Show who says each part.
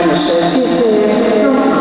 Speaker 1: And Mr. Tuesday from